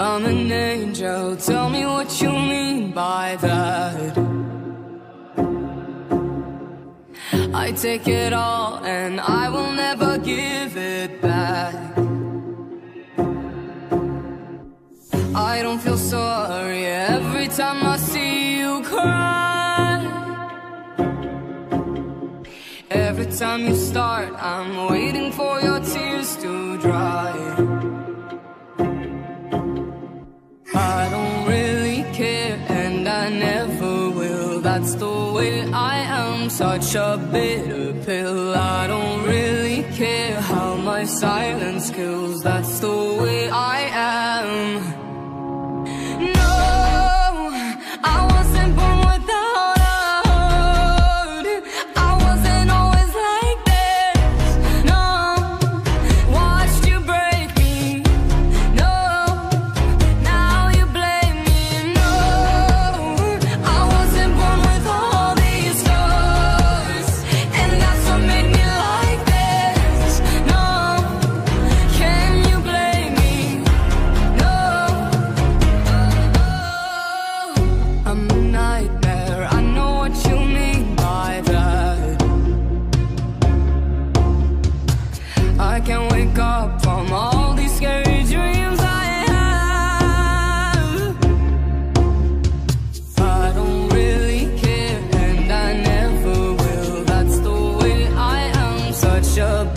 I'm an angel, tell me what you mean by that. I take it all and I will never give it back. I don't feel sorry every time I see you cry. Every time you start, I'm waiting for your tears to dry. That's the way I am, such a bitter pill. I don't really care how my silence kills. That's the way I I can't wake up from all these scary dreams I have. I don't really care and I never will. That's the way I am, such a